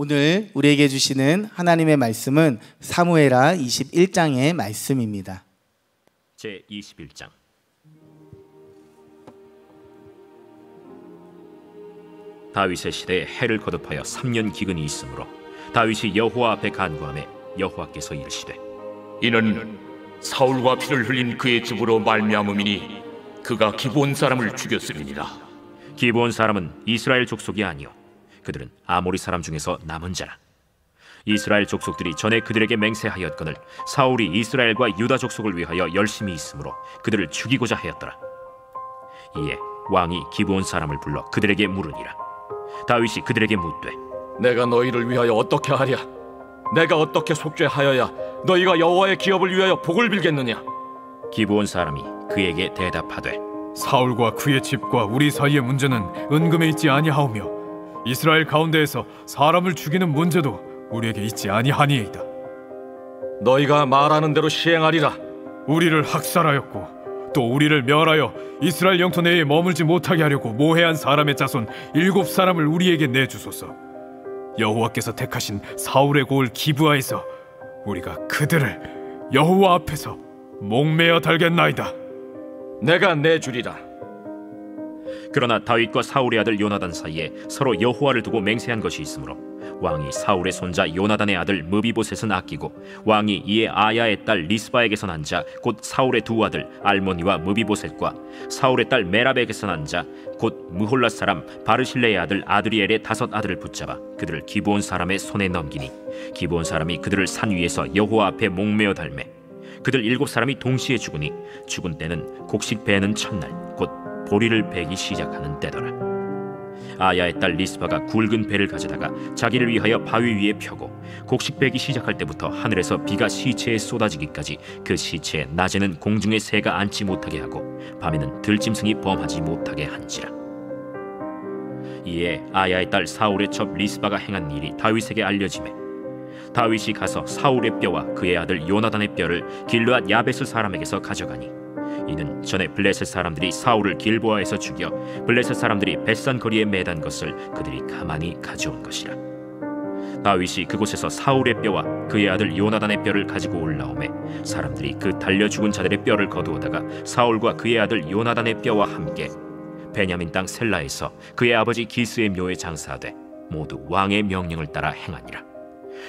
오늘 우리에게 주시는 하나님의 말씀은 사무에라 21장의 말씀입니다. 제 21장 다윗의 시대에 해를 거듭하여 3년 기근이 있으므로 다윗이 여호와 앞에 간구하며 여호와께서 이르시되 이는 사울과 피를 흘린 그의 집으로 말미암음이니 그가 기본 사람을 죽였음이니라 기브온 사람은 이스라엘 족속이 아니요 그들은 아모리 사람 중에서 남은 자라. 이스라엘 족속들이 전에 그들에게 맹세하였거늘 사울이 이스라엘과 유다 족속을 위하여 열심히 있으므로 그들을 죽이고자 하였더라. 이에 왕이 기브온 사람을 불러 그들에게 물으니라. 다윗이 그들에게 묻되 내가 너희를 위하여 어떻게 하랴? 내가 어떻게 속죄하여야 너희가 여호와의 기업을 위하여 복을 빌겠느냐? 기브온 사람이 그에게 대답하되 사울과 그의 집과 우리 사이의 문제는 은금에 있지 아니하오며 이스라엘 가운데에서 사람을 죽이는 문제도 우리에게 있지 아니하니이다. 너희가 말하는 대로 시행하리라 우리를 학살하였고 또 우리를 멸하여 이스라엘 영토 내에 머물지 못하게 하려고 모해한 사람의 자손 일곱 사람을 우리에게 내주소서. 여호와께서 택하신 사울의 고을 기브아에서 우리가 그들을 여호와 앞에서 목매어 달겠나이다. 내가 내주리라 그러나 다윗과 사울의 아들 요나단 사이에 서로 여호와를 두고 맹세한 것이 있으므로 왕이 사울의 손자 요나단의 아들 무비보셋은 아끼고 왕이 이에 아야의 딸 리스바에게서 난 자 곧 사울의 두 아들 알모니와 무비보셋과 사울의 딸 메라백에서 난 자 곧 무홀라 사람 바르실레의 아들 아드리엘의 다섯 아들을 붙잡아 그들을 기브온 사람의 손에 넘기니 기브온 사람이 그들을 산 위에서 여호와 앞에 목매어 달매 그들 일곱 사람이 동시에 죽으니 죽은 때는 곡식 베는 첫날 곧 보리를 베기 시작하는 때더라. 아야의 딸 리스바가 굵은 배를 가져다가 자기를 위하여 바위 위에 펴고 곡식 베기 시작할 때부터 하늘에서 비가 시체에 쏟아지기까지 그 시체에 낮에는 공중에 새가 앉지 못하게 하고 밤에는 들짐승이 범하지 못하게 한지라. 이에 아야의 딸 사울의 첩 리스바가 행한 일이 다윗에게 알려지매 다윗이 가서 사울의 뼈와 그의 아들 요나단의 뼈를 길르앗 야베스 사람에게서 가져가니 이는 전에 블레셋 사람들이 사울을 길보아에서 죽여 블레셋 사람들이 벳산 거리에 매단 것을 그들이 가만히 가져온 것이라 다윗이 그곳에서 사울의 뼈와 그의 아들 요나단의 뼈를 가지고 올라오매 사람들이 그 달려 죽은 자들의 뼈를 거두어다가 사울과 그의 아들 요나단의 뼈와 함께 베냐민 땅 셀라에서 그의 아버지 기스의 묘에 장사하되 모두 왕의 명령을 따라 행하니라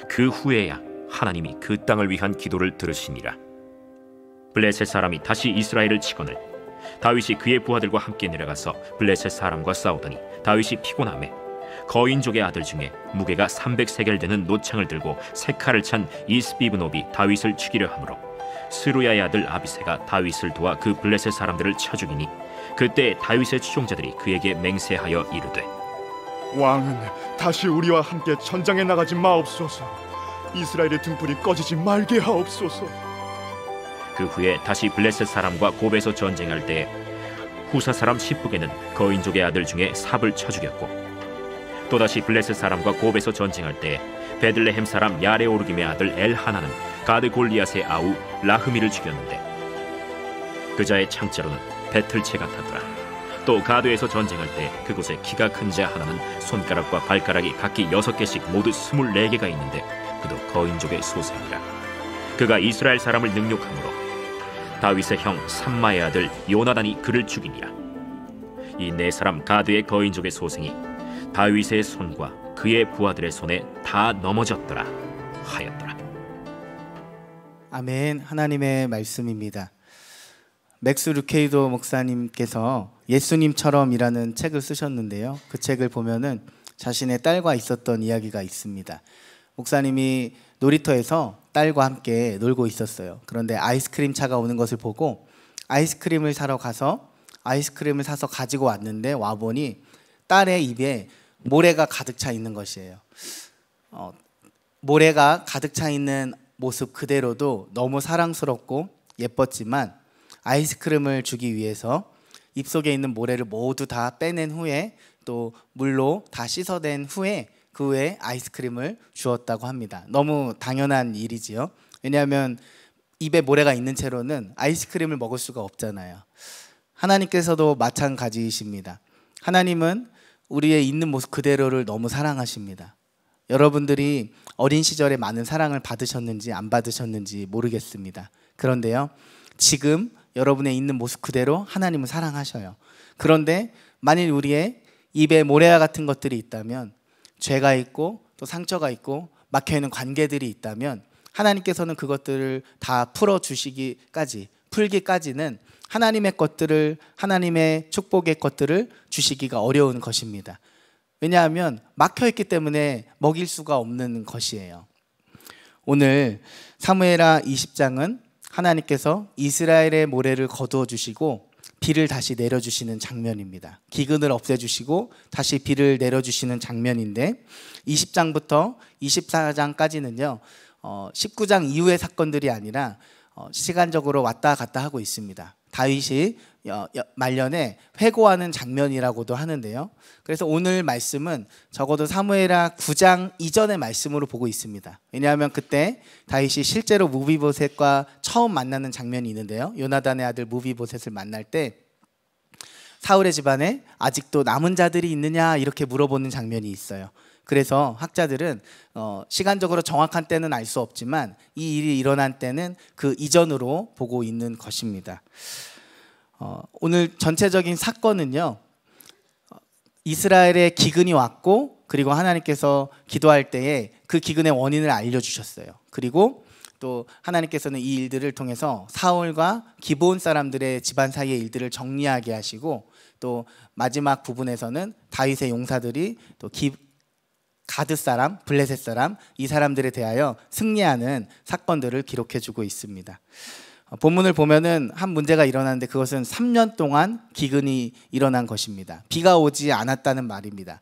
그 후에야 하나님이 그 땅을 위한 기도를 들으시니라. 블레셋 사람이 다시 이스라엘을 치거늘 다윗이 그의 부하들과 함께 내려가서 블레셋 사람과 싸우더니 다윗이 피곤함에 거인족의 아들 중에 무게가 300세겔 되는 노창을 들고 세 칼을 찬 이스비브노비 다윗을 죽이려 하므로 스루야의 아들 아비세가 다윗을 도와 그 블레셋 사람들을 쳐 죽이니 그때 다윗의 추종자들이 그에게 맹세하여 이르되 왕은 다시 우리와 함께 전장에 나가지 마옵소서. 이스라엘의 등불이 꺼지지 말게 하옵소서. 그 후에 다시 블레셋 사람과 곱에서 전쟁할 때 후사 사람 시프게는 거인족의 아들 중에 삽을 쳐 죽였고 또다시 블레셋 사람과 곱에서 전쟁할 때 베들레헴 사람 야레오르김의 아들 엘 하나는 가드 골리앗의 아우 라흐미를 죽였는데 그자의 창자로는 배틀채 같았더라. 또 가드에서 전쟁할 때 그곳에 키가 큰 자 하나는 손가락과 발가락이 각기 여섯 개씩 모두 스물네 개가 있는데 그도 거인족의 소생이라. 그가 이스라엘 사람을 능욕함으로 다윗의 형 삼마의 아들 요나단이 그를 죽이니라 이 네 사람 가드의 거인족의 소생이 다윗의 손과 그의 부하들의 손에 다 넘어졌더라 하였더라 아멘. 하나님의 말씀입니다. 맥스 루케이도 목사님께서 예수님처럼이라는 책을 쓰셨는데요. 그 책을 보면은 자신의 딸과 있었던 이야기가 있습니다. 목사님이 놀이터에서 딸과 함께 놀고 있었어요. 그런데 아이스크림 차가 오는 것을 보고 아이스크림을 사러 가서 아이스크림을 사서 가지고 왔는데 와 보니 딸의 입에 모래가 가득 차 있는 것이에요. 어, 모래가 가득 차 있는 모습 그대로도 너무 사랑스럽고 예뻤지만 아이스크림을 주기 위해서 입속에 있는 모래를 모두 다 빼낸 후에 또 물로 다 씻어낸 후에 그 후에 아이스크림을 주었다고 합니다. 너무 당연한 일이지요. 왜냐하면 입에 모래가 있는 채로는 아이스크림을 먹을 수가 없잖아요. 하나님께서도 마찬가지이십니다. 하나님은 우리의 있는 모습 그대로를 너무 사랑하십니다. 여러분들이 어린 시절에 많은 사랑을 받으셨는지 안 받으셨는지 모르겠습니다. 그런데요, 지금 여러분의 있는 모습 그대로 하나님은 사랑하셔요. 그런데 만일 우리의 입에 모래와 같은 것들이 있다면 죄가 있고 또 상처가 있고 막혀 있는 관계들이 있다면 하나님께서는 그것들을 다 풀어 주시기까지 풀기까지는 하나님의 것들을 하나님의 축복의 것들을 주시기가 어려운 것입니다. 왜냐하면 막혀 있기 때문에 먹일 수가 없는 것이에요. 오늘 사무엘하 20장은 하나님께서 이스라엘의 모래를 거두어 주시고 비를 다시 내려 주시는 장면입니다. 기근을 없애 주시고 다시 비를 내려 주시는 장면인데 20장부터 24장까지는요. 어, 19장 이후의 사건들이 아니라 어, 시간적으로 왔다 갔다 하고 있습니다. 다윗이 말년에 회고하는 장면이라고도 하는데요. 그래서 오늘 말씀은 적어도 사무엘하 9장 이전의 말씀으로 보고 있습니다. 왜냐하면 그때 다윗이 실제로 무비보셋과 처음 만나는 장면이 있는데요. 요나단의 아들 무비보셋을 만날 때 사울의 집안에 아직도 남은 자들이 있느냐 이렇게 물어보는 장면이 있어요. 그래서 학자들은 어, 시간적으로 정확한 때는 알 수 없지만 이 일이 일어난 때는 그 이전으로 보고 있는 것입니다. 어, 오늘 전체적인 사건은요. 이스라엘의 기근이 왔고 그리고 하나님께서 기도할 때에 그 기근의 원인을 알려주셨어요. 그리고 또 하나님께서는 이 일들을 통해서 사울과 기본 사람들의 집안 사이의 일들을 정리하게 하시고 또 마지막 부분에서는 다윗의 용사들이 또 기, 가드 사람, 블레셋 사람 이 사람들에 대하여 승리하는 사건들을 기록해 주고 있습니다. 어, 본문을 보면은 한 문제가 일어났는데 그것은 3년 동안 기근이 일어난 것입니다. 비가 오지 않았다는 말입니다.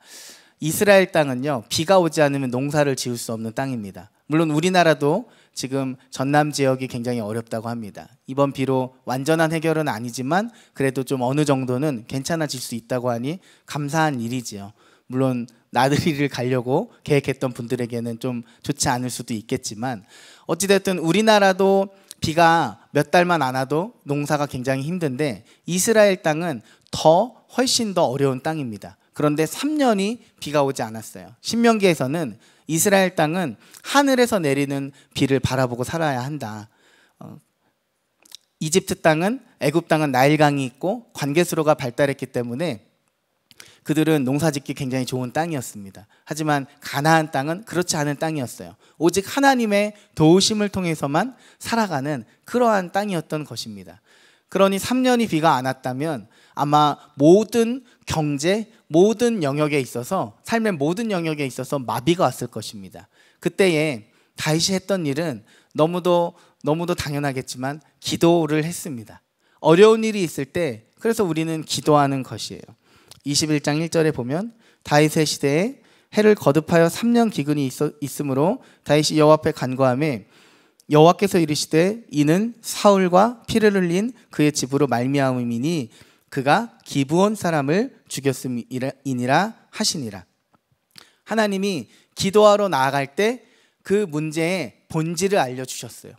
이스라엘 땅은요, 비가 오지 않으면 농사를 지을 수 없는 땅입니다. 물론 우리나라도 지금 전남 지역이 굉장히 어렵다고 합니다. 이번 비로 완전한 해결은 아니지만 그래도 좀 어느 정도는 괜찮아질 수 있다고 하니 감사한 일이지요. 물론 나들이를 가려고 계획했던 분들에게는 좀 좋지 않을 수도 있겠지만 어찌됐든 우리나라도 비가 몇 달만 안 와도 농사가 굉장히 힘든데 이스라엘 땅은 더 훨씬 더 어려운 땅입니다. 그런데 3년이 비가 오지 않았어요. 신명기에서는 이스라엘 땅은 하늘에서 내리는 비를 바라보고 살아야 한다. 어, 이집트 땅은 애굽 땅은 나일강이 있고 관계수로가 발달했기 때문에 그들은 농사짓기 굉장히 좋은 땅이었습니다. 하지만 가나안 땅은 그렇지 않은 땅이었어요. 오직 하나님의 도우심을 통해서만 살아가는 그러한 땅이었던 것입니다. 그러니 3년이 비가 안 왔다면 아마 모든 경제, 모든 영역에 있어서 삶의 모든 영역에 있어서 마비가 왔을 것입니다. 그때에 다윗이 했던 일은 너무도 너무도 당연하겠지만 기도를 했습니다. 어려운 일이 있을 때 그래서 우리는 기도하는 것이에요. 21장 1절에 보면 다윗의 시대에 해를 거듭하여 3년 기근이 있으므로 다윗이 여호와 앞에 간구함에 여호와께서 이르시되 이는 사울과 피를 흘린 그의 집으로 말미암음이니 그가 기브온 사람을 죽였음이니라 하시니라. 하나님이 기도하러 나아갈 때 그 문제의 본질을 알려 주셨어요.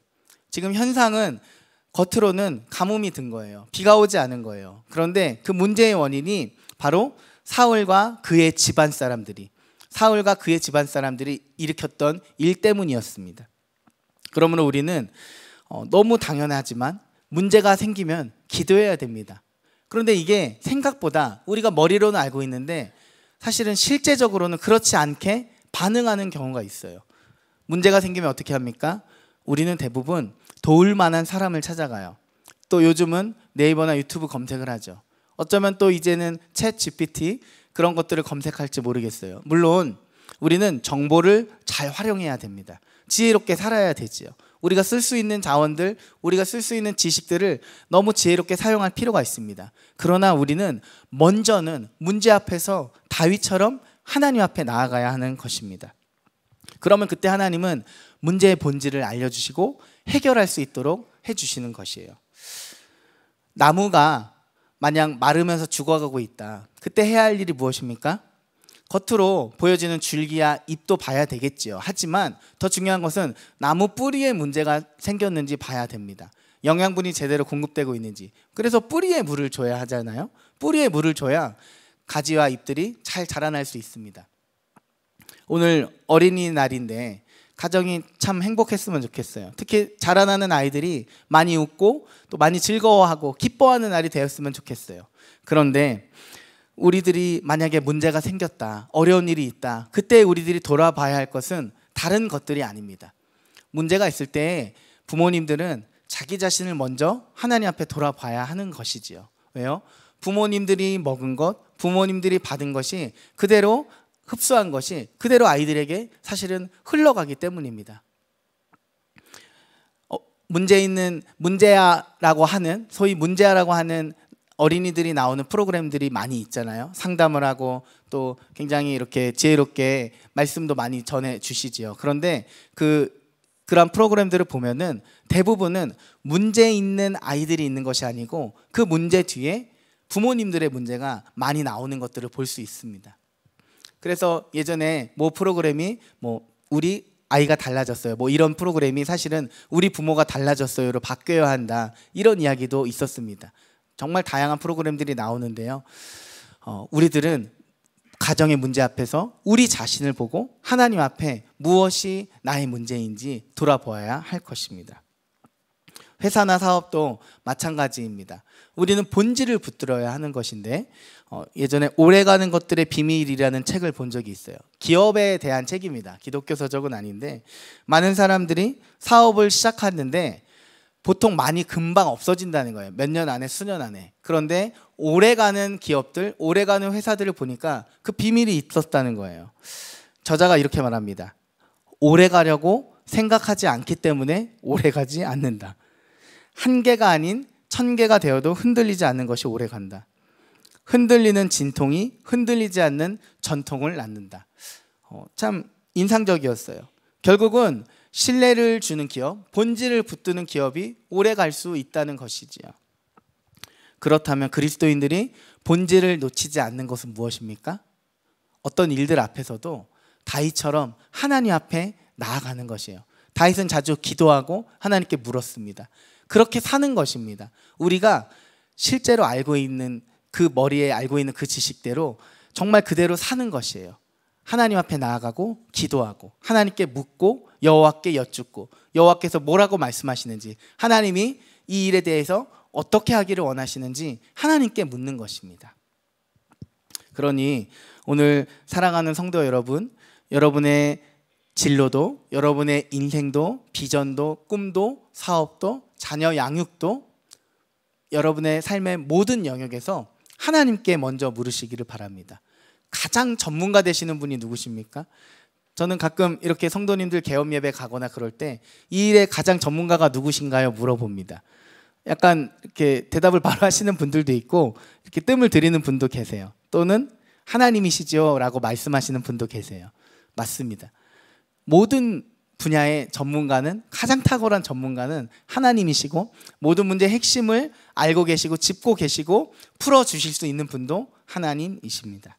지금 현상은 겉으로는 가뭄이 든 거예요. 비가 오지 않은 거예요. 그런데 그 문제의 원인이 바로 사울과 그의 집안 사람들이 사울과 그의 집안 사람들이 일으켰던 일 때문이었습니다. 그러므로 우리는 어, 너무 당연하지만 문제가 생기면 기도해야 됩니다. 그런데 이게 생각보다 우리가 머리로는 알고 있는데 사실은 실제적으로는 그렇지 않게 반응하는 경우가 있어요. 문제가 생기면 어떻게 합니까? 우리는 대부분 도울 만한 사람을 찾아가요. 또 요즘은 네이버나 유튜브 검색을 하죠. 어쩌면 또 이제는 챗 GPT 그런 것들을 검색할지 모르겠어요. 물론 우리는 정보를 잘 활용해야 됩니다. 지혜롭게 살아야 되지요. 우리가 쓸 수 있는 자원들, 우리가 쓸 수 있는 지식들을 너무 지혜롭게 사용할 필요가 있습니다. 그러나 우리는 먼저는 문제 앞에서 다윗처럼 하나님 앞에 나아가야 하는 것입니다. 그러면 그때 하나님은 문제의 본질을 알려주시고 해결할 수 있도록 해주시는 것이에요. 나무가 마냥 마르면서 죽어가고 있다. 그때 해야 할 일이 무엇입니까? 겉으로 보여지는 줄기야 잎도 봐야 되겠지요. 하지만 더 중요한 것은 나무 뿌리에 문제가 생겼는지 봐야 됩니다. 영양분이 제대로 공급되고 있는지. 그래서 뿌리에 물을 줘야 하잖아요. 뿌리에 물을 줘야 가지와 잎들이 잘 자라날 수 있습니다. 오늘 어린이날인데 가정이 참 행복했으면 좋겠어요. 특히 자라나는 아이들이 많이 웃고 또 많이 즐거워하고 기뻐하는 날이 되었으면 좋겠어요. 그런데 우리들이 만약에 문제가 생겼다, 어려운 일이 있다, 그때 우리들이 돌아봐야 할 것은 다른 것들이 아닙니다. 문제가 있을 때 부모님들은 자기 자신을 먼저 하나님 앞에 돌아봐야 하는 것이지요. 왜요? 부모님들이 먹은 것, 부모님들이 받은 것이 그대로 흡수한 것이 그대로 아이들에게 사실은 흘러가기 때문입니다. 어, 문제 있는 문제야라고 하는 소위 문제야라고 하는 어린이들이 나오는 프로그램들이 많이 있잖아요. 상담을 하고 또 굉장히 이렇게 지혜롭게 말씀도 많이 전해 주시지요. 그런데 그 그런 프로그램들을 보면은 대부분은 문제 있는 아이들이 있는 것이 아니고 그 문제 뒤에 부모님들의 문제가 많이 나오는 것들을 볼 수 있습니다. 그래서 예전에 뭐 프로그램이 뭐 우리 아이가 달라졌어요. 뭐 이런 프로그램이 사실은 우리 부모가 달라졌어요로 바뀌어야 한다. 이런 이야기도 있었습니다. 정말 다양한 프로그램들이 나오는데요. 어, 우리들은 가정의 문제 앞에서 우리 자신을 보고 하나님 앞에 무엇이 나의 문제인지 돌아보아야 할 것입니다. 회사나 사업도 마찬가지입니다. 우리는 본질을 붙들어야 하는 것인데 어, 예전에 오래가는 것들의 비밀이라는 책을 본 적이 있어요. 기업에 대한 책입니다. 기독교 서적은 아닌데 많은 사람들이 사업을 시작하는데 보통 많이 금방 없어진다는 거예요. 몇 년 안에, 수년 안에. 그런데 오래가는 기업들, 오래가는 회사들을 보니까 그 비밀이 있었다는 거예요. 저자가 이렇게 말합니다. 오래 가려고 생각하지 않기 때문에 오래 가지 않는다. 한 개가 아닌 천 개가 되어도 흔들리지 않는 것이 오래 간다. 흔들리는 진통이 흔들리지 않는 전통을 낳는다. 어, 참 인상적이었어요. 결국은 신뢰를 주는 기업, 본질을 붙드는 기업이 오래 갈 수 있다는 것이지요. 그렇다면 그리스도인들이 본질을 놓치지 않는 것은 무엇입니까? 어떤 일들 앞에서도 다윗처럼 하나님 앞에 나아가는 것이에요. 다윗은 자주 기도하고 하나님께 물었습니다. 그렇게 사는 것입니다. 우리가 실제로 알고 있는 그 머리에 알고 있는 그 지식대로 정말 그대로 사는 것이에요. 하나님 앞에 나아가고 기도하고 하나님께 묻고 여호와께 여쭙고 여호와께서 뭐라고 말씀하시는지 하나님이 이 일에 대해서 어떻게 하기를 원하시는지 하나님께 묻는 것입니다. 그러니 오늘 사랑하는 성도 여러분, 여러분의 진로도, 여러분의 인생도, 비전도, 꿈도, 사업도, 자녀 양육도 여러분의 삶의 모든 영역에서 하나님께 먼저 물으시기를 바랍니다. 가장 전문가 되시는 분이 누구십니까? 저는 가끔 이렇게 성도님들 개업 예배 가거나 그럴 때 이 일의 가장 전문가가 누구신가요? 물어봅니다. 약간 이렇게 대답을 바로 하시는 분들도 있고 이렇게 뜸을 들이는 분도 계세요. 또는 하나님이시죠라고 말씀하시는 분도 계세요. 맞습니다. 모든 분야의 전문가는 가장 탁월한 전문가는 하나님이시고 모든 문제의 핵심을 알고 계시고 짚고 계시고 풀어 주실 수 있는 분도 하나님이십니다.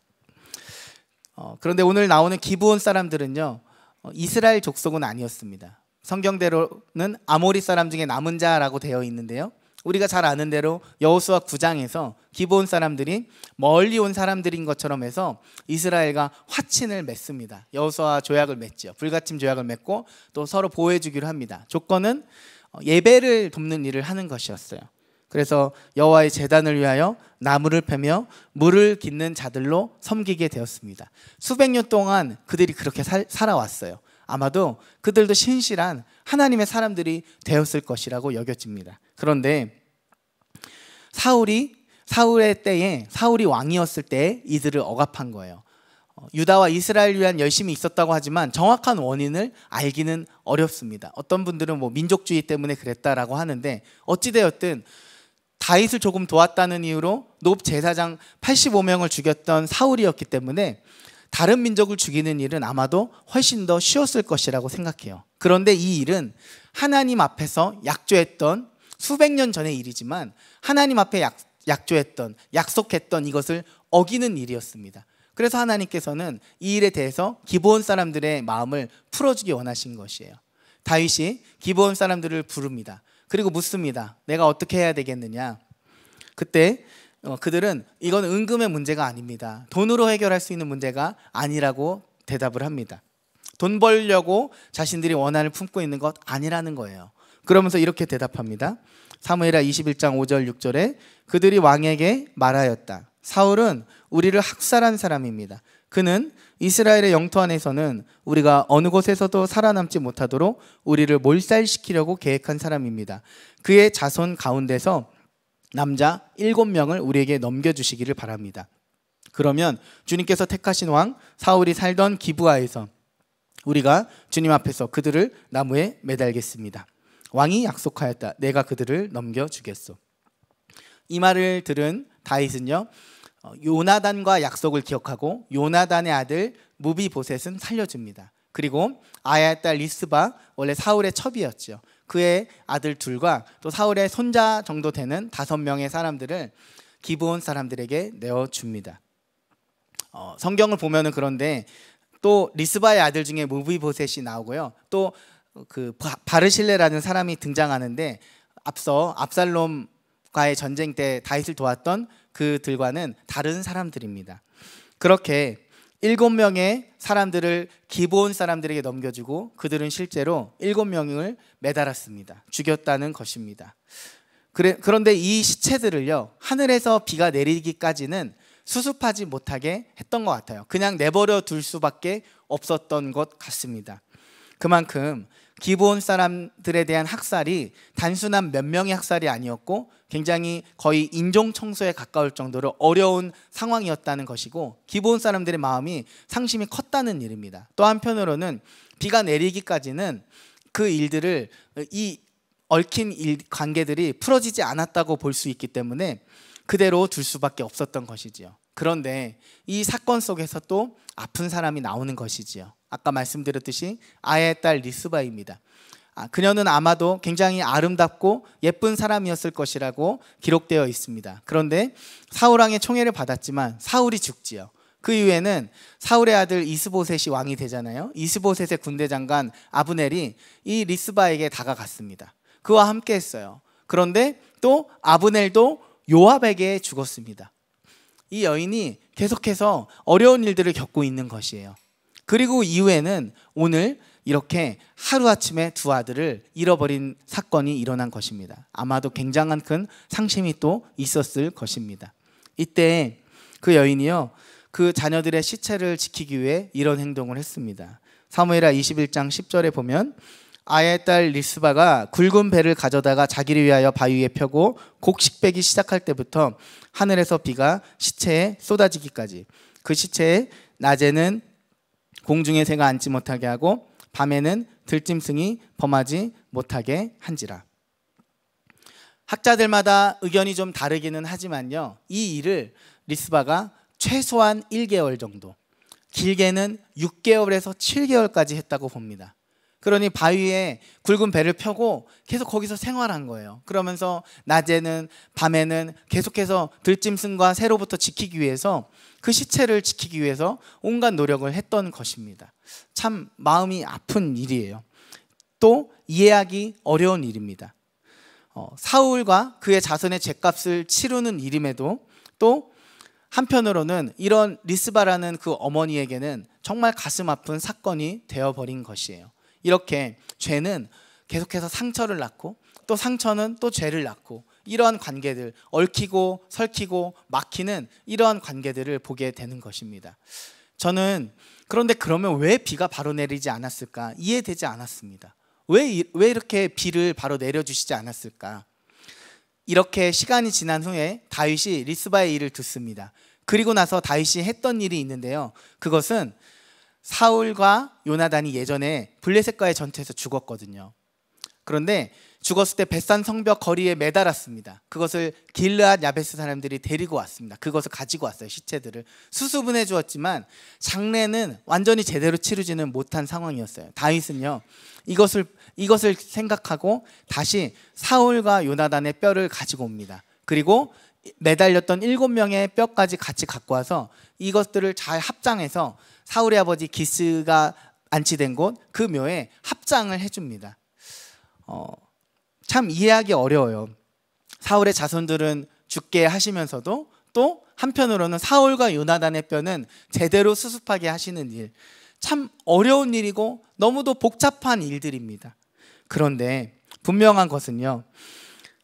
어, 그런데 오늘 나오는 기브온 사람들은요 어, 이스라엘 족속은 아니었습니다. 성경대로는 아모리 사람 중에 남은 자라고 되어 있는데요. 우리가 잘 아는 대로 여호수아 9장에서 기브온 사람들이 멀리 온 사람들인 것처럼 해서 이스라엘과 화친을 맺습니다. 여호수아 조약을 맺죠. 불가침 조약을 맺고 또 서로 보호해 주기로 합니다. 조건은 어, 예배를 돕는 일을 하는 것이었어요. 그래서 여호와의 제단을 위하여 나무를 패며 물을 깃는 자들로 섬기게 되었습니다. 수백 년 동안 그들이 그렇게 살, 살아왔어요. 아마도 그들도 신실한 하나님의 사람들이 되었을 것이라고 여겨집니다. 그런데 사울이 사울의 때에 사울이 왕이었을 때 이들을 억압한 거예요. 어, 유다와 이스라엘 위한 열심이 있었다고 하지만 정확한 원인을 알기는 어렵습니다. 어떤 분들은 뭐 민족주의 때문에 그랬다라고 하는데 어찌 되었든 다윗을 조금 도왔다는 이유로 높 제사장 85명을 죽였던 사울이었기 때문에 다른 민족을 죽이는 일은 아마도 훨씬 더 쉬웠을 것이라고 생각해요. 그런데 이 일은 하나님 앞에서 약조했던 수백 년 전의 일이지만 하나님 앞에 약, 약조했던 약속했던 이것을 어기는 일이었습니다. 그래서 하나님께서는 이 일에 대해서 기브온 사람들의 마음을 풀어주기 원하신 것이에요. 다윗이 기브온 사람들을 부릅니다. 그리고 묻습니다. 내가 어떻게 해야 되겠느냐? 그때 어, 그들은 이건 은금의 문제가 아닙니다. 돈으로 해결할 수 있는 문제가 아니라고 대답을 합니다. 돈 벌려고 자신들이 원한을 품고 있는 것 아니라는 거예요. 그러면서 이렇게 대답합니다. 사무엘하 21장 5절 6절에 그들이 왕에게 말하였다. 사울은 우리를 학살한 사람입니다. 그는 이스라엘의 영토 안에서는 우리가 어느 곳에서도 살아남지 못하도록 우리를 몰살시키려고 계획한 사람입니다. 그의 자손 가운데서 남자 일곱 명을 우리에게 넘겨주시기를 바랍니다. 그러면 주님께서 택하신 왕 사울이 살던 기부하에서 우리가 주님 앞에서 그들을 나무에 매달겠습니다. 왕이 약속하였다. 내가 그들을 넘겨주겠소. 이 말을 들은 다윗은요. 어, 요나단과 약속을 기억하고 요나단의 아들 무비보셋은 살려줍니다. 그리고 아야의 딸 리스바 원래 사울의 첩이었죠. 그의 아들 둘과 또 사울의 손자 정도 되는 다섯 명의 사람들을 기브온 사람들에게 내어 줍니다. 어, 성경을 보면은 그런데 또 리스바의 아들 중에 무비보셋이 나오고요. 또 그 바르실레라는 사람이 등장하는데 앞서 압살롬과의 전쟁 때 다윗을 도왔던 그들과는 다른 사람들입니다. 그렇게 일곱 명의 사람들을 기본 사람들에게 넘겨주고 그들은 실제로 일곱 명을 매달았습니다. 죽였다는 것입니다. 그래, 그런데 이 시체들을요 하늘에서 비가 내리기까지는 수습하지 못하게 했던 것 같아요. 그냥 내버려 둘 수밖에 없었던 것 같습니다. 그만큼 기본 사람들에 대한 학살이 단순한 몇 명의 학살이 아니었고 굉장히 거의 인종 청소에 가까울 정도로 어려운 상황이었다는 것이고 기본 사람들의 마음이 상심이 컸다는 일입니다. 또 한편으로는 비가 내리기까지는 그 일들을 이 얽힌 일, 관계들이 풀어지지 않았다고 볼 수 있기 때문에 그대로 둘 수밖에 없었던 것이지요. 그런데 이 사건 속에서 또 아픈 사람이 나오는 것이지요. 아까 말씀드렸듯이 아의 딸 리스바입니다. 아, 그녀는 아마도 굉장히 아름답고 예쁜 사람이었을 것이라고 기록되어 있습니다. 그런데 사울 왕의 총애를 받았지만 사울이 죽지요. 그 이후에는 사울의 아들 이스보셋이 왕이 되잖아요. 이스보셋의 군대 장관 아브넬이 이 리스바에게 다가갔습니다. 그와 함께 했어요. 그런데 또 아브넬도 요압에게 죽었습니다. 이 여인이 계속해서 어려운 일들을 겪고 있는 것이에요. 그리고 이후에는 오늘 이렇게 하루아침에 두 아들을 잃어버린 사건이 일어난 것입니다. 아마도 굉장한 큰 상심이 또 있었을 것입니다. 이때 그 여인이요. 그 자녀들의 시체를 지키기 위해 이런 행동을 했습니다. 사무엘하 21장 10절에 보면 아의 딸 리스바가 굵은 배를 가져다가 자기를 위하여 바위에 펴고 곡식 빼기 시작할 때부터 하늘에서 비가 시체에 쏟아지기까지 그 시체에 낮에는 공중에 새가 앉지 못하게 하고 밤에는 들짐승이 범하지 못하게 한지라. 학자들마다 의견이 좀 다르기는 하지만요. 이 일을 리스바가 최소한 1개월 정도, 길게는 6개월에서 7개월까지 했다고 봅니다. 그러니 바위에 굵은 배를 펴고 계속 거기서 생활한 거예요. 그러면서 낮에는 밤에는 계속해서 들짐승과 새로부터 지키기 위해서 그 시체를 지키기 위해서 온갖 노력을 했던 것입니다. 참 마음이 아픈 일이에요. 또 이해하기 어려운 일입니다. 어, 사울과 그의 자손의 죄값을 치르는 일임에도 또 한편으로는 이런 리스바라는 그 어머니에게는 정말 가슴 아픈 사건이 되어버린 것이에요. 이렇게 죄는 계속해서 상처를 낳고 또 상처는 또 죄를 낳고 이러한 관계들 얽히고 설키고 막히는 이러한 관계들을 보게 되는 것입니다. 저는 그런데 그러면 왜 비가 바로 내리지 않았을까 이해되지 않았습니다. 왜, 왜 이렇게 비를 바로 내려주시지 않았을까? 이렇게 시간이 지난 후에 다윗이 리스바의 일을 듣습니다. 그리고 나서 다윗이 했던 일이 있는데요. 그것은 사울과 요나단이 예전에 블레셋과의 전투에서 죽었거든요. 그런데 죽었을 때 벳산 성벽 거리에 매달았습니다. 그것을 길르앗 야베스 사람들이 데리고 왔습니다. 그것을 가지고 왔어요. 시체들을 수습은 해주었지만 장례는 완전히 제대로 치르지는 못한 상황이었어요. 다윗은요 이것을 이것을 생각하고 다시 사울과 요나단의 뼈를 가지고 옵니다. 그리고 매달렸던 일곱 명의 뼈까지 같이 갖고 와서 이것들을 잘 합장해서 사울의 아버지 기스가 안치된 곳 그 묘에 합장을 해줍니다. 어, 참 이해하기 어려워요. 사울의 자손들은 죽게 하시면서도 또 한편으로는 사울과 요나단의 뼈는 제대로 수습하게 하시는 일. 참 어려운 일이고 너무도 복잡한 일들입니다. 그런데 분명한 것은요.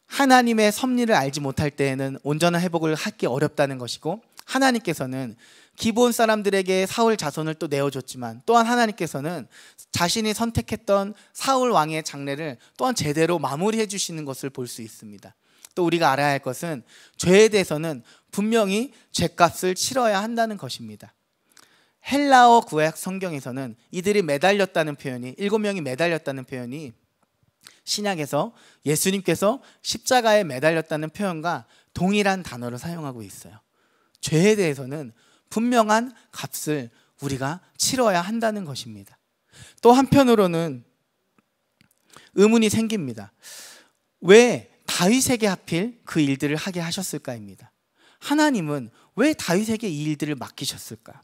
하나님의 섭리를 알지 못할 때에는 온전한 회복을 하기 어렵다는 것이고 하나님께서는 기본 사람들에게 사울 자손을 또 내어줬지만 또한 하나님께서는 자신이 선택했던 사울 왕의 장례를 또한 제대로 마무리해 주시는 것을 볼 수 있습니다. 또 우리가 알아야 할 것은 죄에 대해서는 분명히 죄값을 치러야 한다는 것입니다. 헬라어 구약 성경에서는 이들이 매달렸다는 표현이 일곱 명이 매달렸다는 표현이 신약에서 예수님께서 십자가에 매달렸다는 표현과 동일한 단어를 사용하고 있어요. 죄에 대해서는 분명한 값을 우리가 치러야 한다는 것입니다. 또 한편으로는 의문이 생깁니다. 왜 다윗에게 하필 그 일들을 하게 하셨을까입니다. 하나님은 왜 다윗에게 이 일들을 맡기셨을까?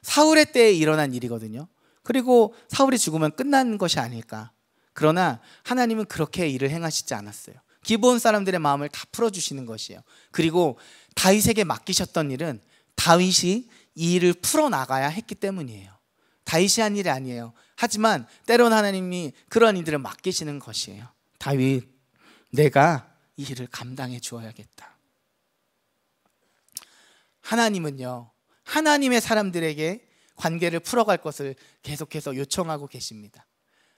사울의 때에 일어난 일이거든요. 그리고 사울이 죽으면 끝난 것이 아닐까? 그러나 하나님은 그렇게 일을 행하시지 않았어요. 기본 사람들의 마음을 다 풀어주시는 것이에요. 그리고 다윗에게 맡기셨던 일은 다윗이 이 일을 풀어나가야 했기 때문이에요. 다윗이 한 일이 아니에요. 하지만 때론 하나님이 그런 이들을 맡기시는 것이에요. 다윗, 내가 이 일을 감당해 주어야겠다. 하나님은요, 하나님의 사람들에게 관계를 풀어갈 것을 계속해서 요청하고 계십니다.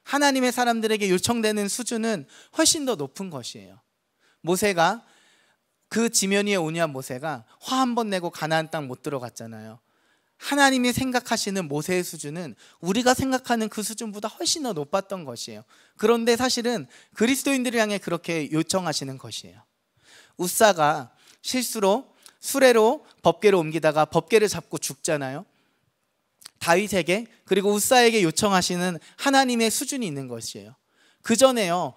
하나님의 사람들에게 요청되는 수준은 훨씬 더 높은 것이에요. 모세가 그 지면 위에 온유한 모세가 화 한 번 내고 가나안 땅 못 들어갔잖아요. 하나님이 생각하시는 모세의 수준은 우리가 생각하는 그 수준보다 훨씬 더 높았던 것이에요. 그런데 사실은 그리스도인들을 향해 그렇게 요청하시는 것이에요. 우사가 실수로 수레로 법계를 옮기다가 법계를 잡고 죽잖아요. 다윗에게 그리고 우사에게 요청하시는 하나님의 수준이 있는 것이에요. 그 전에요.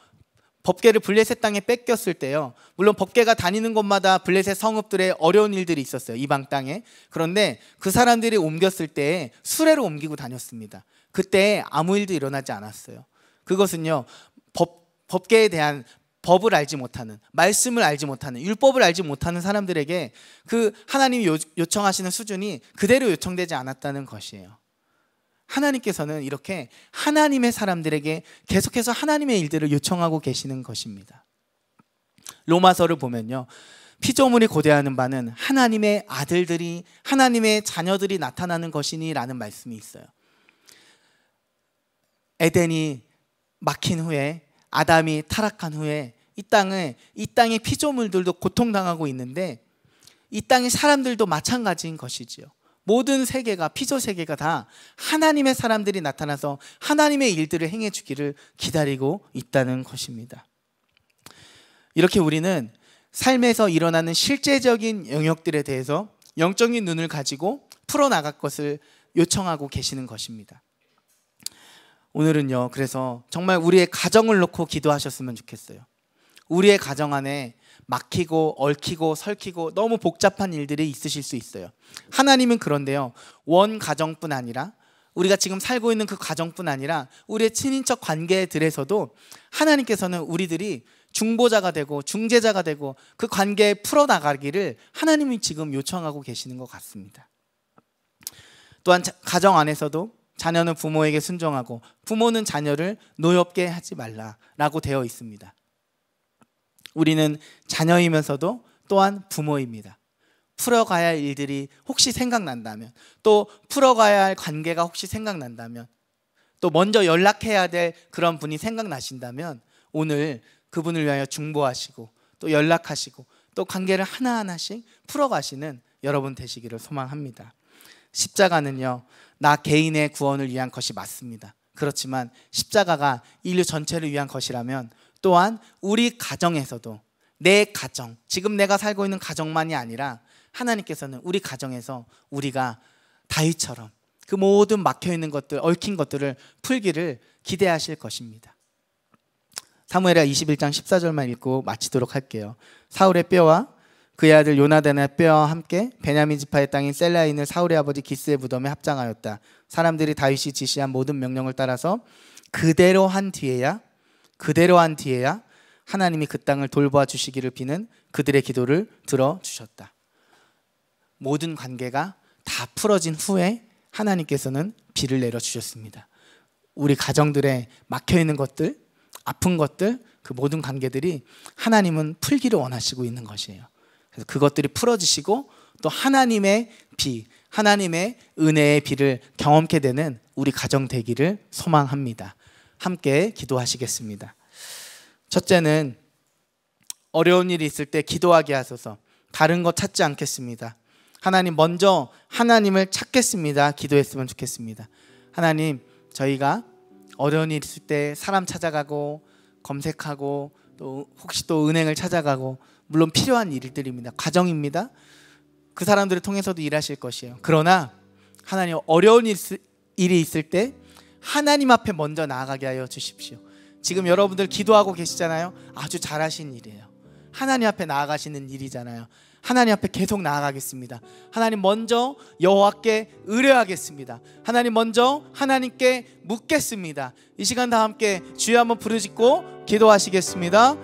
법계를 블레셋 땅에 뺏겼을 때요. 물론 법계가 다니는 곳마다 블레셋 성읍들의 어려운 일들이 있었어요. 이방 땅에. 그런데 그 사람들이 옮겼을 때 수레로 옮기고 다녔습니다. 그때 아무 일도 일어나지 않았어요. 그것은요. 법 법계에 대한 법을 알지 못하는 말씀을 알지 못하는 율법을 알지 못하는 사람들에게 그 하나님이 요청하시는 수준이 그대로 요청되지 않았다는 것이에요. 하나님께서는 이렇게 하나님의 사람들에게 계속해서 하나님의 일들을 요청하고 계시는 것입니다. 로마서를 보면요. 피조물이 고대하는 바는 하나님의 아들들이 하나님의 자녀들이 나타나는 것이니라는 말씀이 있어요. 에덴이 막힌 후에 아담이 타락한 후에 이 땅을 이 땅의 피조물들도 고통당하고 있는데 이 땅의 사람들도 마찬가지인 것이지요. 모든 세계가 피조 세계가 다 하나님의 사람들이 나타나서 하나님의 일들을 행해 주기를 기다리고 있다는 것입니다. 이렇게 우리는 삶에서 일어나는 실제적인 영역들에 대해서 영적인 눈을 가지고 풀어 나갈 것을 요청하고 계시는 것입니다. 오늘은요. 그래서 정말 우리의 가정을 놓고 기도하셨으면 좋겠어요. 우리의 가정 안에 막히고 얽히고 설키고 너무 복잡한 일들이 있으실 수 있어요. 하나님은 그런데요. 원 가정뿐 아니라 우리가 지금 살고 있는 그 가정뿐 아니라 우리의 친인척 관계들에서도 하나님께서는 우리들이 중보자가 되고 중재자가 되고 그 관계에 풀어나가기를 하나님이 지금 요청하고 계시는 것 같습니다. 또한 가정 안에서도 자녀는 부모에게 순종하고 부모는 자녀를 노엽게 하지 말라라고 되어 있습니다. 우리는 자녀이면서도 또한 부모입니다. 풀어가야 할 일들이 혹시 생각난다면, 또 풀어가야 할 관계가 혹시 생각난다면, 또 먼저 연락해야 될 그런 분이 생각나신다면, 오늘 그분을 위하여 중보하시고, 또 연락하시고, 또 관계를 하나하나씩 풀어가시는 여러분 되시기를 소망합니다. 십자가는요, 나 개인의 구원을 위한 것이 맞습니다. 그렇지만 십자가가 인류 전체를 위한 것이라면 또한 우리 가정에서도 내 가정, 지금 내가 살고 있는 가정만이 아니라 하나님께서는 우리 가정에서 우리가 다윗처럼 그 모든 막혀 있는 것들, 얽힌 것들을 풀기를 기대하실 것입니다. 사무엘하 21장 14절만 읽고 마치도록 할게요. 사울의 뼈와 그의 아들 요나단의 뼈와 함께 베냐민 지파의 땅인 셀라인을 사울의 아버지 기스의 무덤에 합장하였다. 사람들이 다윗이 지시한 모든 명령을 따라서 그대로 한 뒤에야 그대로 한 뒤에야 하나님이 그 땅을 돌보아 주시기를 비는 그들의 기도를 들어 주셨다. 모든 관계가 다 풀어진 후에 하나님께서는 비를 내려 주셨습니다. 우리 가정들에 막혀 있는 것들, 아픈 것들, 그 모든 관계들이 하나님은 풀기를 원하시고 있는 것이에요. 그래서 그것들이 풀어지시고 또 하나님의 비, 하나님의 은혜의 비를 경험케 되는 우리 가정 되기를 소망합니다. 함께 기도하시겠습니다. 첫째는 어려운 일이 있을 때 기도하게 하소서. 다른 거 찾지 않겠습니다. 하나님 먼저 하나님을 찾겠습니다. 기도했으면 좋겠습니다. 하나님 저희가 어려운 일 있을 때 사람 찾아가고 검색하고 또 혹시 또 은행을 찾아가고 물론 필요한 일들입니다. 가정입니다. 그 사람들을 통해서도 일하실 것이에요. 그러나 하나님 어려운 일이 있을 때 하나님 앞에 먼저 나아가게 하여 주십시오. 지금 여러분들 기도하고 계시잖아요. 아주 잘하신 일이에요. 하나님 앞에 나아가시는 일이잖아요. 하나님 앞에 계속 나아가겠습니다. 하나님 먼저 여호와께 의뢰하겠습니다. 하나님 먼저 하나님께 묻겠습니다. 이 시간 다 함께 주여 한번 부르짖고 기도하시겠습니다.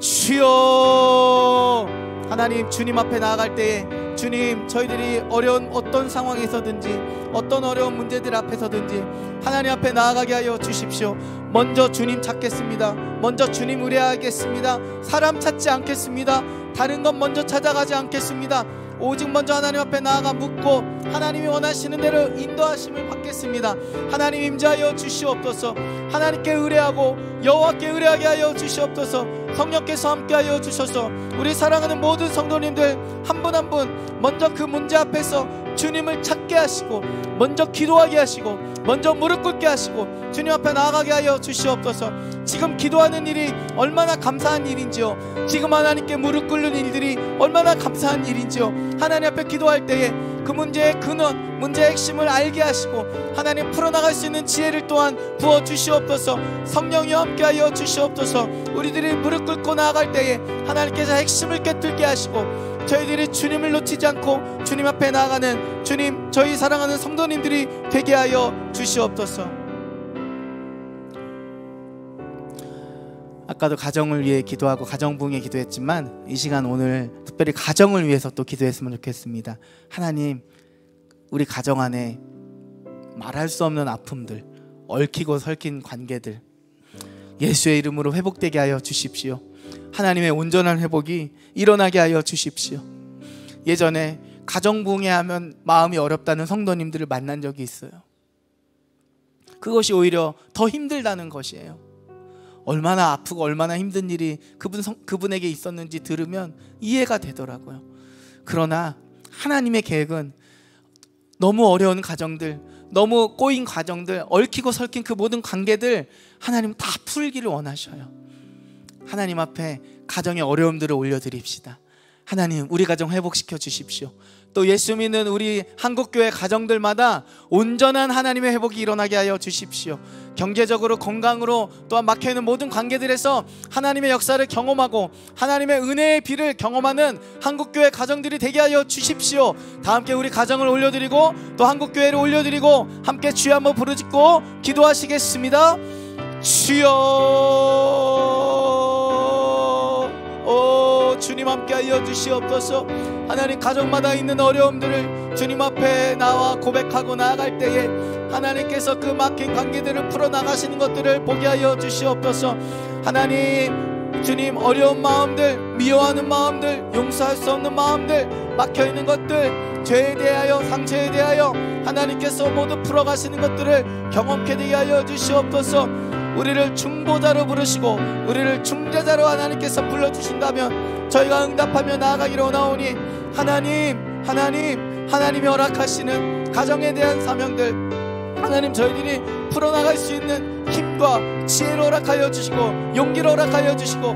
주여 하나님 주님 앞에 나아갈 때 주님 저희들이 어려운 어떤 상황에서든지 어떤 어려운 문제들 앞에서든지 하나님 앞에 나아가게 하여 주십시오. 먼저 주님 찾겠습니다. 먼저 주님 의뢰하겠습니다. 사람 찾지 않겠습니다. 다른 것 먼저 찾아가지 않겠습니다. 오직 먼저 하나님 앞에 나아가 묻고 하나님이 원하시는 대로 인도하심을 받겠습니다. 하나님 임자하여 주시옵소서. 하나님께 의뢰하고 여호와께 의뢰하게 하여 주시옵소서. 성령께서 함께하여 주셔서 우리 사랑하는 모든 성도님들 한 분 한 분 먼저 그 문제 앞에서 주님을 찾게 하시고 먼저 기도하게 하시고 먼저 무릎 꿇게 하시고 주님 앞에 나아가게 하여 주시옵소서. 지금 기도하는 일이 얼마나 감사한 일인지요. 지금 하나님께 무릎 꿇는 일들이 얼마나 감사한 일인지요. 하나님 앞에 기도할 때에 그 문제의 근원, 문제의 핵심을 알게 하시고 하나님 풀어나갈 수 있는 지혜를 또한 부어 주시옵소서. 성령이 함께하여 주시옵소서. 우리들이 무릎 꿇고 나아갈 때에 하나님께서 핵심을 깨뚫게 하시고 저희들이 주님을 놓치지 않고 주님 앞에 나아가는 주님 저희 사랑하는 성도님들이 되게 하여 주시옵소서. 아까도 가정을 위해 기도하고 가정부흥에 기도했지만 이 시간 오늘 특별히 가정을 위해서 또 기도했으면 좋겠습니다. 하나님 우리 가정 안에 말할 수 없는 아픔들 얽히고 설킨 관계들 예수의 이름으로 회복되게 하여 주십시오. 하나님의 온전한 회복이 일어나게 하여 주십시오. 예전에 가정부흥회 하면 마음이 어렵다는 성도님들을 만난 적이 있어요. 그것이 오히려 더 힘들다는 것이에요. 얼마나 아프고 얼마나 힘든 일이 그분 그분에게 있었는지 들으면 이해가 되더라고요. 그러나 하나님의 계획은 너무 어려운 가정들, 너무 꼬인 가정들, 얽히고 설킨 그 모든 관계들 하나님 다 풀기를 원하셔요. 하나님 앞에 가정의 어려움들을 올려드립시다. 하나님, 우리 가정 회복시켜 주십시오. 또 예수 믿는 우리 한국교회 가정들마다 온전한 하나님의 회복이 일어나게 하여 주십시오. 경제적으로 건강으로 또한 막혀있는 모든 관계들에서 하나님의 역사를 경험하고 하나님의 은혜의 비를 경험하는 한국교회 가정들이 되게 하여 주십시오. 다 함께 우리 가정을 올려드리고 또 한국교회를 올려드리고 함께 주여 한번 부르짖고 기도하시겠습니다. 주여 오 주님 함께 하여 주시옵소서. 하나님 가정마다 있는 어려움들을 주님 앞에 나와 고백하고 나아갈 때에 하나님께서 그 막힌 관계들을 풀어나가시는 것들을 보게 하여 주시옵소서. 하나님 주님 어려운 마음들 미워하는 마음들 용서할 수 없는 마음들 막혀있는 것들 죄에 대하여 상처에 대하여 하나님께서 모두 풀어가시는 것들을 경험케 되게 하여 주시옵소서 우리를 중보자로 부르시고 우리를 중재자로 하나님께서 불러주신다면 저희가 응답하며 나아가기로 원하오니 하나님 하나님 하나님이 허락하시는 가정에 대한 사명들 하나님 저희들이 풀어나갈 수 있는 힘과 지혜를 허락하여 주시고 용기를 허락하여 주시고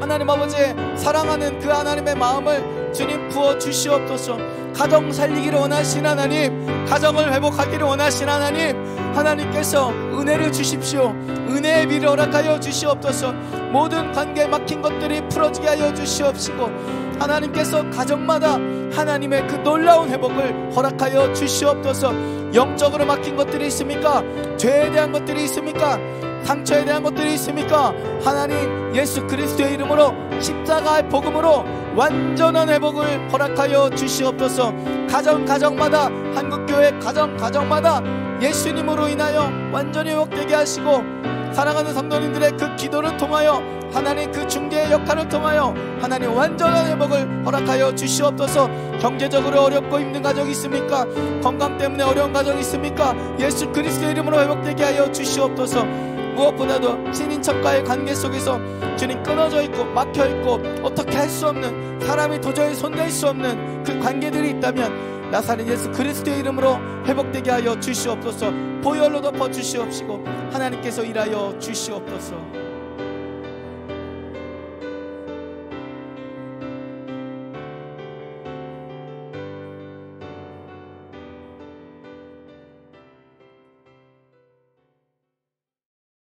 하나님 아버지 사랑하는 그 하나님의 마음을 주님 부어 주시옵소서. 가정 살리기를 원하신 하나님 가정을 회복하기를 원하신 하나님 하나님께서 은혜를 주십시오. 은혜의 비를 허락하여 주시옵소서. 모든 관계 막힌 것들이 풀어지게 하여 주시옵시고 하나님께서 가정마다 하나님의 그 놀라운 회복을 허락하여 주시옵소서 영적으로 막힌 것들이 있습니까? 죄에 대한 것들이 있습니까? 상처에 대한 것들이 있습니까? 하나님 예수 그리스도의 이름으로 십자가의 복음으로 완전한 회복을 허락하여 주시옵소서. 가정 가정마다 한국교회 가정 가정마다 예수님으로 인하여 완전히 회복되게 하시고 사랑하는 성도님들의 그 기도를 통하여 하나님 그 중개의 역할을 통하여 하나님 완전한 회복을 허락하여 주시옵소서 경제적으로 어렵고 힘든 가정이 있습니까? 건강 때문에 어려운 가정이 있습니까? 예수 그리스도의 이름으로 회복되게 하여 주시옵소서 무엇보다도 신인척과의 관계 속에서 주님 끊어져 있고 막혀 있고 어떻게 할 수 없는 사람이 도저히 손댈 수 없는 그 관계들이 있다면 나사렛 예수 그리스도의 이름으로 회복되게 하여 주시옵소서. 보혈로 덮어 주시옵시고 하나님께서 일하여 주시옵소서